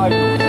はい。